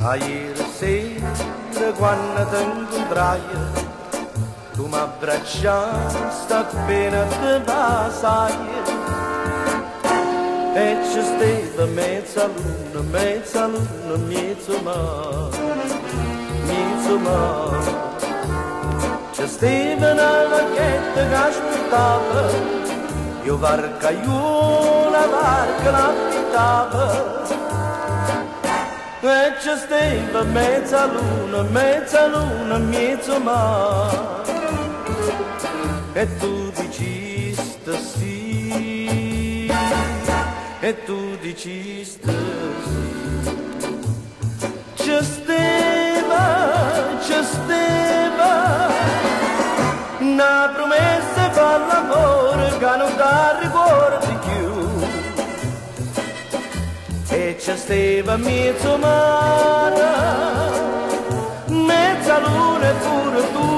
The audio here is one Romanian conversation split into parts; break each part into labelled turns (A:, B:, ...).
A: Ieri sera quando ti incontrai Tu mi abbracciasti appena ti passai E ci stava mezza luna, mezza luna, mezzo mare Mezzo mare Ci stava una vecchietta che aspettava Io varca io la varca l'affittava e ci stava mezza luna, mezza luna, mezzo mare. E tu diciste sì. E tu diciste sì. Ci stava, ci stava Una promessa per l'amore Che non ti ricordi e ci stava mezzo mare, mezza luna pure tu.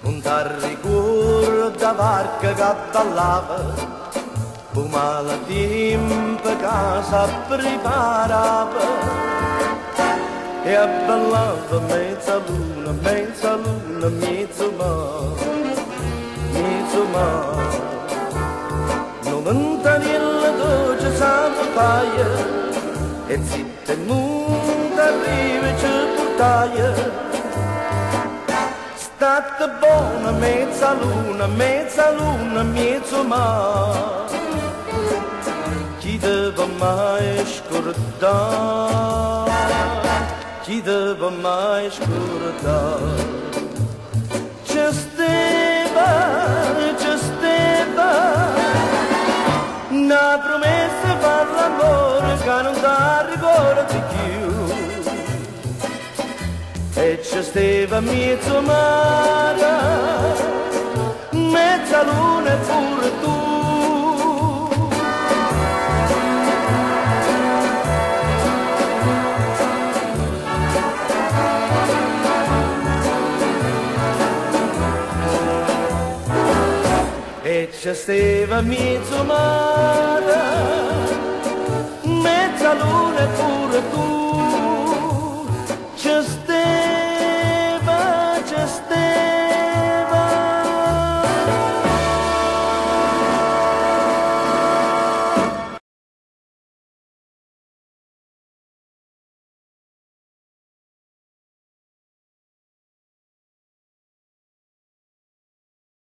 A: Non ti ricorda barca che ballava, come la tempo che si preparava, e abballava mezza luna, mezza luna, mezzo mare, mezzo mare. Non antanella dolce santo paia, e zitta non t'arriva ci portaia. State buona mezza luna, mezza luna, mezzo mare, chi deve mai scordare? Chi deve mai scordare. Ci stava, ci stava, una promessa per l'amore che non ti ricordi più. E ci stava mezzo mare, mezza luna pure e ci stava mezzo mare, mezza luna pure tu,